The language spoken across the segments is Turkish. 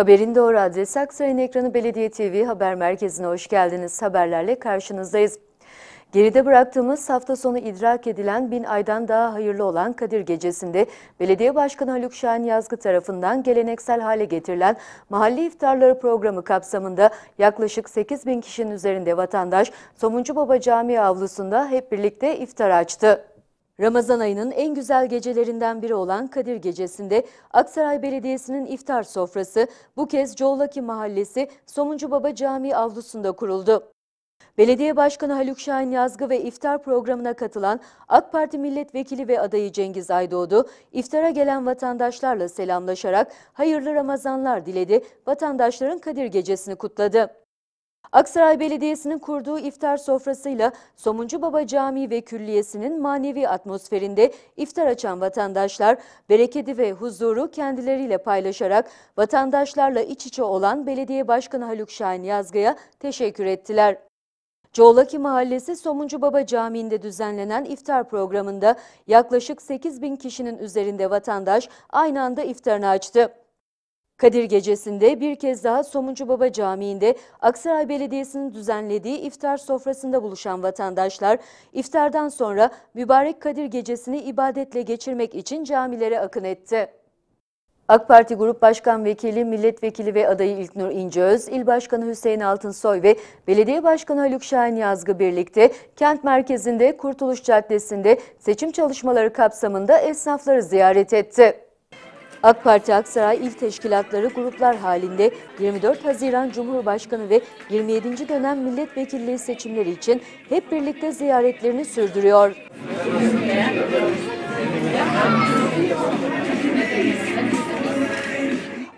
Haberin doğru adresi Aksaray'ın ekranı Belediye TV haber merkezine hoş geldiniz. Haberlerle karşınızdayız. Geride bıraktığımız hafta sonu idrak edilen bin aydan daha hayırlı olan Kadir Gecesi'nde Belediye Başkanı Haluk Şahin Yazgı tarafından geleneksel hale getirilen mahalle iftarları programı kapsamında yaklaşık 8 bin kişinin üzerinde vatandaş Somuncu Baba Camii avlusunda hep birlikte iftar açtı. Ramazan ayının en güzel gecelerinden biri olan Kadir Gecesi'nde Aksaray Belediyesi'nin iftar sofrası bu kez Coğlaki Mahallesi Somuncu Baba Camii avlusunda kuruldu. Belediye Başkanı Haluk Şahin Yazgı ve iftar programına katılan AK Parti milletvekili ve adayı Cengiz Aydoğdu, iftara gelen vatandaşlarla selamlaşarak hayırlı Ramazanlar diledi, vatandaşların Kadir Gecesi'ni kutladı. Aksaray Belediyesi'nin kurduğu iftar sofrasıyla Somuncu Baba Camii ve Külliyesi'nin manevi atmosferinde iftar açan vatandaşlar bereketi ve huzuru kendileriyle paylaşarak vatandaşlarla iç içe olan Belediye Başkanı Haluk Şahin Yazgı'ya teşekkür ettiler. Coğlaki Mahallesi Somuncu Baba Camii'nde düzenlenen iftar programında yaklaşık 8 bin kişinin üzerinde vatandaş aynı anda iftarını açtı. Kadir Gecesi'nde bir kez daha Somuncu Baba Camii'nde Aksaray Belediyesi'nin düzenlediği iftar sofrasında buluşan vatandaşlar iftardan sonra mübarek Kadir Gecesi'ni ibadetle geçirmek için camilere akın etti. AK Parti Grup Başkan Vekili, Milletvekili ve adayı İlknur İnceöz, İl Başkanı Hüseyin Altınsoy ve Belediye Başkanı Haluk Şahin Yazgı birlikte kent merkezinde Kurtuluş Caddesi'nde seçim çalışmaları kapsamında esnafları ziyaret etti. AK Parti Aksaray İl Teşkilatları gruplar halinde 24 Haziran Cumhurbaşkanı ve 27. dönem milletvekilliği seçimleri için hep birlikte ziyaretlerini sürdürüyor.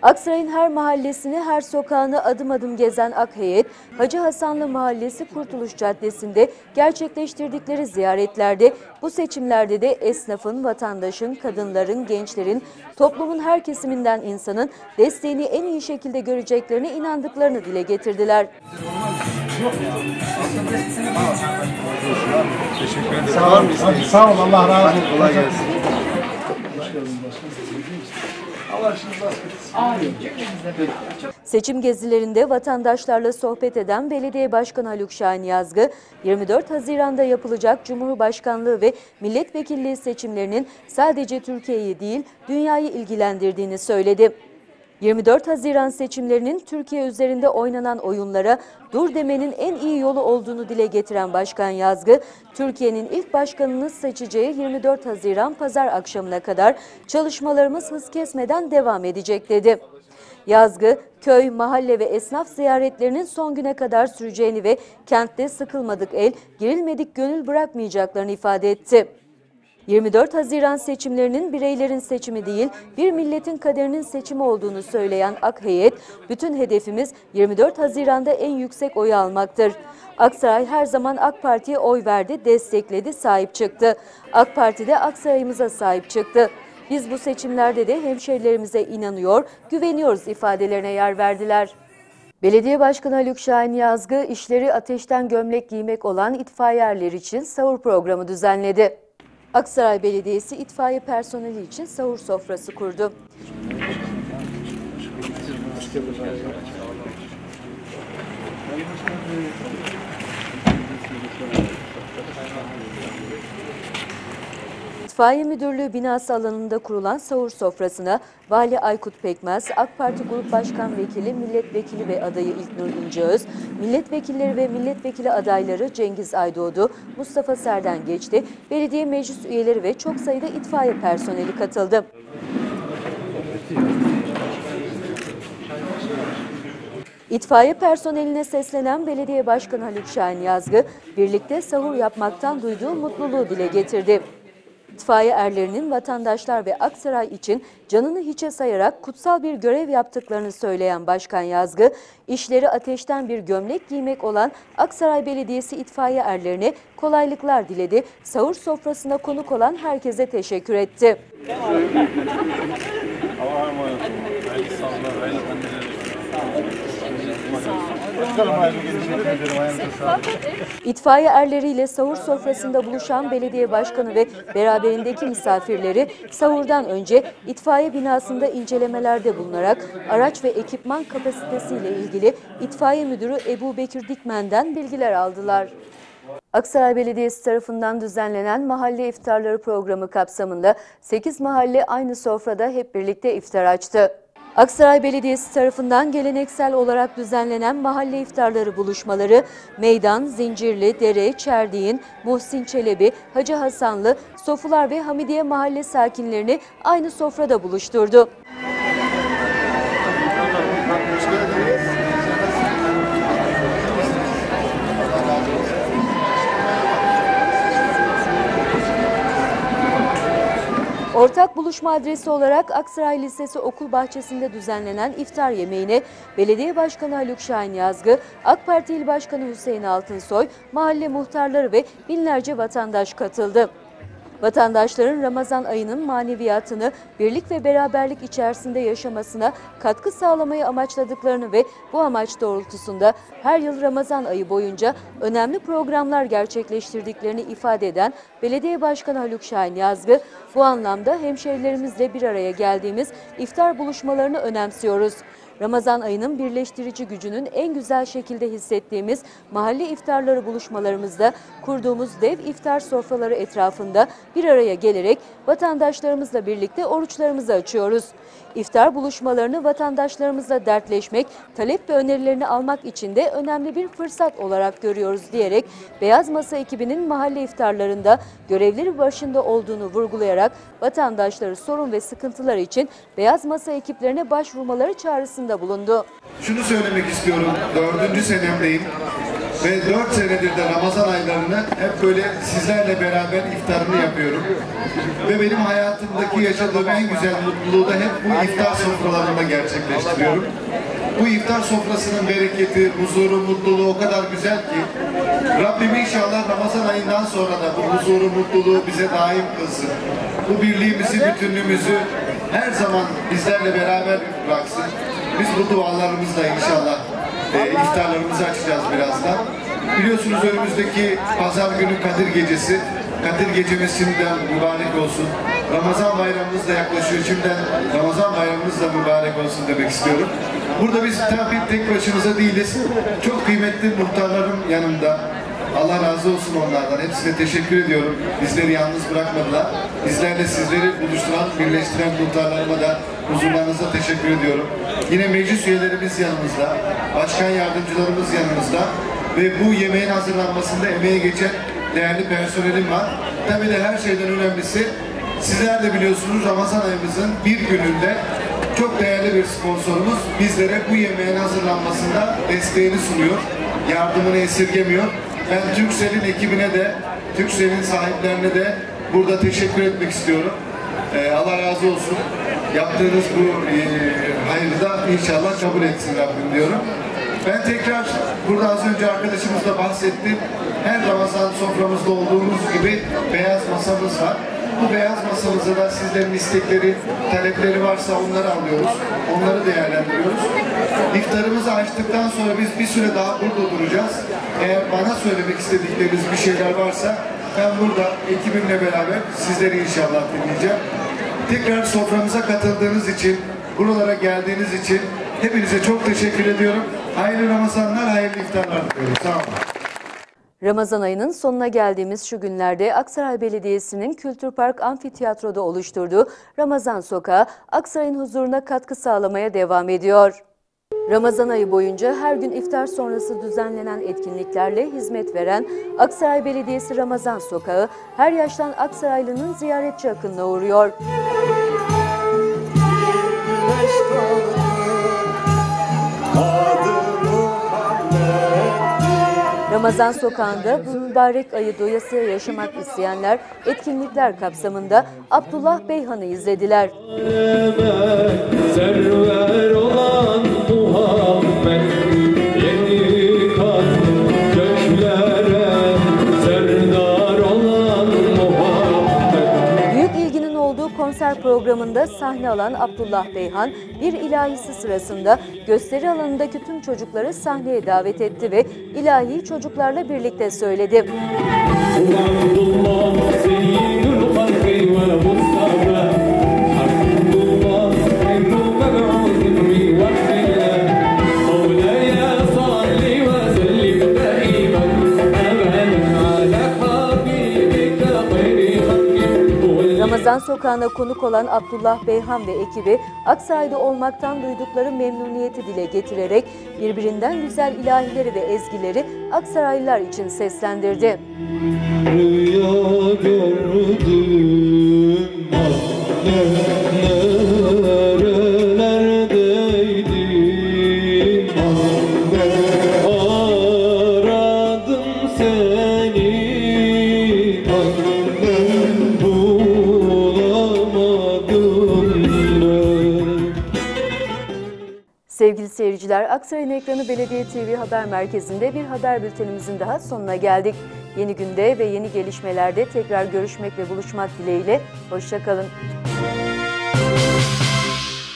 Aksaray'ın her mahallesini, her sokağını adım adım gezen AK heyet, Hacı Hasanlı Mahallesi Kurtuluş Caddesi'nde gerçekleştirdikleri ziyaretlerde bu seçimlerde de esnafın, vatandaşın, kadınların, gençlerin, toplumun her kesiminden insanın desteğini en iyi şekilde göreceklerine inandıklarını dile getirdiler. Teşekkür ederim. Sağ olun. Sağ ol Allah razı olsun. Kolay gelsin. Seçim gezilerinde vatandaşlarla sohbet eden Belediye Başkanı Haluk Şahin Yazgı, 24 Haziran'da yapılacak Cumhurbaşkanlığı ve milletvekilliği seçimlerinin sadece Türkiye'yi değil, dünyayı ilgilendirdiğini söyledi. 24 Haziran seçimlerinin Türkiye üzerinde oynanan oyunlara dur demenin en iyi yolu olduğunu dile getiren Başkan Yazgı, Türkiye'nin ilk başkanını seçeceği 24 Haziran pazar akşamına kadar çalışmalarımız hız kesmeden devam edecek dedi. Yazgı, köy, mahalle ve esnaf ziyaretlerinin son güne kadar süreceğini ve kentte sıkılmadık el, girilmedik gönül bırakmayacaklarını ifade etti. 24 Haziran seçimlerinin bireylerin seçimi değil, bir milletin kaderinin seçimi olduğunu söyleyen AK heyet, bütün hedefimiz 24 Haziran'da en yüksek oyu almaktır. Aksaray her zaman AK Parti'ye oy verdi, destekledi, sahip çıktı. AK Parti de Aksaray'ımıza sahip çıktı. Biz bu seçimlerde de hemşerilerimize inanıyor, güveniyoruz ifadelerine yer verdiler. Belediye Başkanı Haluk Şahin Yazgı, işleri ateşten gömlek giymek olan itfaiyeler için sahur programı düzenledi. Aksaray Belediyesi itfaiye personeli için sahur sofrası kurdu. İtfaiye Müdürlüğü binası alanında kurulan sahur sofrasına Vali Aykut Pekmez, AK Parti Grup Başkan Vekili, Milletvekili ve adayı İlknur İnceöz, milletvekilleri ve milletvekili adayları Cengiz Aydoğdu, Mustafa Serden Geçti, belediye meclis üyeleri ve çok sayıda itfaiye personeli katıldı. İtfaiye personeline seslenen Belediye Başkanı Haluk Şahin Yazgı, birlikte sahur yapmaktan duyduğu mutluluğu dile getirdi. İtfaiye erlerinin vatandaşlar ve Aksaray için canını hiçe sayarak kutsal bir görev yaptıklarını söyleyen Başkan Yazgı, işleri ateşten bir gömlek giymek olan Aksaray Belediyesi itfaiye erlerine kolaylıklar diledi. Sahur sofrasına konuk olan herkese teşekkür etti. Allah'a emanet olun. İtfaiye erleriyle sahur sofrasında buluşan belediye başkanı ve beraberindeki misafirleri sahurdan önce itfaiye binasında incelemelerde bulunarak araç ve ekipman kapasitesiyle ilgili itfaiye müdürü Ebu Bekir Dikmen'den bilgiler aldılar. Aksaray Belediyesi tarafından düzenlenen mahalle iftarları programı kapsamında 8 mahalle aynı sofrada hep birlikte iftar açtı. Aksaray Belediyesi tarafından geleneksel olarak düzenlenen mahalle iftarları buluşmaları Meydan, Zincirli, Dere, Çerdiğin, Muhsin Çelebi, Hacı Hasanlı, Sofular ve Hamidiye mahalle sakinlerini aynı sofrada buluşturdu. Ortak buluşma adresi olarak Aksaray Lisesi okul bahçesinde düzenlenen iftar yemeğine Belediye Başkanı Haluk Şahin Yazgı, AK Parti İl Başkanı Hüseyin Altınsoy, mahalle muhtarları ve binlerce vatandaş katıldı. Vatandaşların Ramazan ayının maneviyatını birlik ve beraberlik içerisinde yaşamasına katkı sağlamayı amaçladıklarını ve bu amaç doğrultusunda her yıl Ramazan ayı boyunca önemli programlar gerçekleştirdiklerini ifade eden Belediye Başkanı Haluk Şahin Yazgı, bu anlamda hemşehrilerimizle bir araya geldiğimiz iftar buluşmalarını önemsiyoruz. Ramazan ayının birleştirici gücünün en güzel şekilde hissettiğimiz mahalle iftarları buluşmalarımızda kurduğumuz dev iftar sofraları etrafında bir araya gelerek vatandaşlarımızla birlikte oruçlarımızı açıyoruz. İftar buluşmalarını vatandaşlarımızla dertleşmek, talep ve önerilerini almak için de önemli bir fırsat olarak görüyoruz diyerek Beyaz Masa ekibinin mahalle iftarlarında görevleri başında olduğunu vurgulayarak vatandaşları sorun ve sıkıntılar için Beyaz Masa ekiplerine başvurmaları çağrısında bulundu. Şunu söylemek istiyorum, dördüncü senemdeyim ve dört senedir de Ramazan aylarını hep böyle sizlerle beraber iftarını yapıyorum. Ve benim hayatımdaki yaşadığım en güzel mutluluğu da hep bu iftar sofralarında gerçekleştiriyorum. Bu iftar sofrasının bereketi, huzuru, mutluluğu o kadar güzel ki Rabbim inşallah Ramazan ayından sonra da bu huzuru, mutluluğu bize daim kılsın. Bu birliğimizi, bütünlüğümüzü her zaman bizlerle beraber bıraksın. Biz bu dualarımızla inşallah e, iftarlarımızı açacağız birazdan. Biliyorsunuz önümüzdeki pazar günü Kadir Gecesi. Kadir Gecemiz şimdiden mübarek olsun. Ramazan bayramımız da yaklaşıyor. Şimdiden Ramazan bayramımız da mübarek olsun demek istiyorum. Burada biz tabii tek başımıza değiliz. Çok kıymetli muhtarlarım yanımda. Allah razı olsun onlardan. Hepsine teşekkür ediyorum. Bizleri yalnız bırakmadılar. Bizlerle sizleri buluşturan, birleştiren muhtarlarıma da huzurlarınıza teşekkür ediyorum. Yine meclis üyelerimiz yanımızda, başkan yardımcılarımız yanımızda ve bu yemeğin hazırlanmasında emeğe geçen değerli personelim var. Tabii de her şeyden önemlisi sizler de biliyorsunuz Ramazan ayımızın bir gününde çok değerli bir sponsorumuz bizlere bu yemeğin hazırlanmasında desteğini sunuyor, yardımını esirgemiyor. Ben Türksel'in ekibine de, Türksel'in sahiplerine de burada teşekkür etmek istiyorum. Ee, Allah razı olsun. Yaptığınız bu e, hayrı da inşallah kabul etsin Rabbim diyorum. Ben tekrar burada az önce arkadaşımız da bahsetti. Her Ramazan soframızda olduğumuz gibi beyaz masamız var. Bu beyaz masamıza da sizlerin istekleri, talepleri varsa onları alıyoruz. Onları değerlendiriyoruz. İftarımızı açtıktan sonra biz bir süre daha burada duracağız. Eğer bana söylemek istedikleriniz bir şeyler varsa ben burada ekibimle beraber sizleri inşallah dinleyeceğim. Tekrar soframıza katıldığınız için, buralara geldiğiniz için hepinize çok teşekkür ediyorum. Hayırlı Ramazanlar, hayırlı iftarlar diliyorum. Sağ olun. Ramazan ayının sonuna geldiğimiz şu günlerde Aksaray Belediyesi'nin Kültür Park Amfiteyatro'da oluşturduğu Ramazan Sokağı Aksaray'ın huzuruna katkı sağlamaya devam ediyor. Ramazan ayı boyunca her gün iftar sonrası düzenlenen etkinliklerle hizmet veren Aksaray Belediyesi Ramazan Sokağı her yaştan Aksaraylı'nın ziyaretçi akınına uğruyor. Ramazan sokağında bu mübarek ayı doyasıya yaşamak isteyenler etkinlikler kapsamında Abdullah Beyhan'ı izlediler. Server programında sahne alan Abdullah Beyhan, bir ilahisi sırasında gösteri alanındaki tüm çocukları sahneye davet etti ve ilahiyi çocuklarla birlikte söyledi. Sokağına konuk olan Abdullah Beyhan ve ekibi Aksaray'da olmaktan duydukları memnuniyeti dile getirerek birbirinden güzel ilahileri ve ezgileri Aksaraylılar için seslendirdi. Rüya gördüm Sevgili seyirciler, Aksaray'ın ekranı Belediye TV Haber Merkezi'nde bir haber bültenimizin daha sonuna geldik. Yeni günde ve yeni gelişmelerde tekrar görüşmek ve buluşmak dileğiyle. Hoşçakalın.